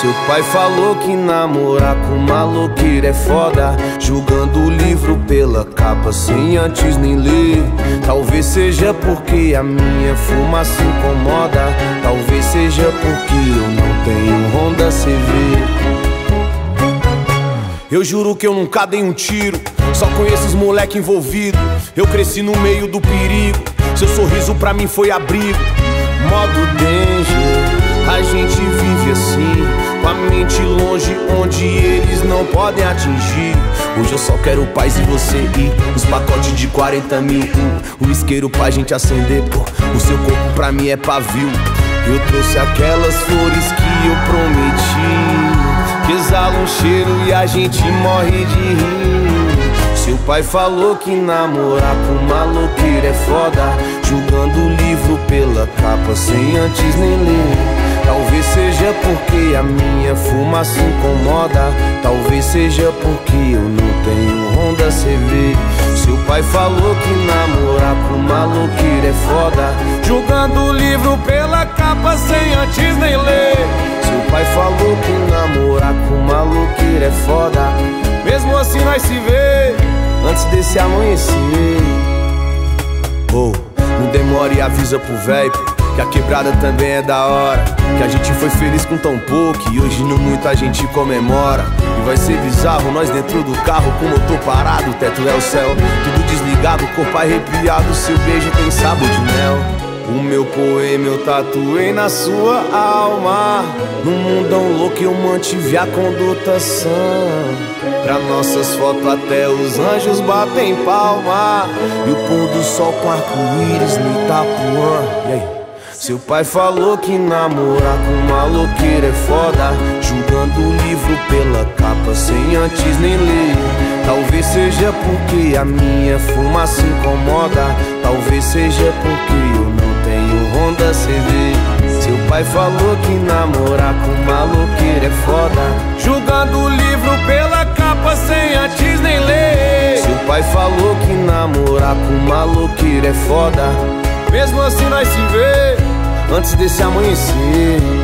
Seu pai falou que namorar com maloqueiro é foda. Julgando o livro pela capa sem antes nem ler. Talvez seja porque a minha fumaça incomoda. Talvez seja porque eu não tenho Honda CV eu juro que eu nunca dei um tiro, só conheço os moleque envolvido. Eu cresci no meio do perigo, seu sorriso pra mim foi abrigo. Modo danger, a gente vive assim, onde eles não podem atingir. Hoje eu só quero paz e você ir, os pacotes de 40 mil, um, o isqueiro pra gente acender, pô. O seu corpo pra mim é pavio. Eu trouxe aquelas flores que eu prometi que exala um cheiro e a gente morre de rir. Seu pai falou que namorar com maloqueiro é foda, julgando o livro pela capa sem antes nem ler. Talvez seja porque a minha fumaça incomoda, talvez seja porque eu não tenho Honda CV. Seu pai falou que namorar com maloqueiro é foda, julgando o livro pela capa sem antes nem ler. Seu pai falou que namorar com maloqueiro é foda. Mesmo assim nós se vê antes desse amanhecer. Oh, não demore e avisa pro véio que a quebrada também é da hora. Que a gente foi feliz com tão pouco E hoje no muito a gente comemora. E vai ser bizarro, nós dentro do carro Com o motor parado, o teto é o céu. Tudo desligado, corpo arrepiado Seu beijo tem sabor de mel. O meu poema eu tatuei na sua alma. No mundão louco eu mantive a conduta sã. Pra nossas fotos até os anjos batem palma. E o pôr do sol com arco-íris no Itapuã. E aí? Seu pai falou que namorar com maloqueiro é foda. Julgando o livro pela capa sem antes nem ler. Talvez seja porque a minha fumaça incomoda. Talvez seja porque eu não tenho Honda CV Seu pai falou que namorar com maloqueiro é foda. Julgando o livro pela capa sem antes nem ler. Seu pai falou que namorar com maloqueiro é foda mesmo assim nós se vê antes desse amanhecer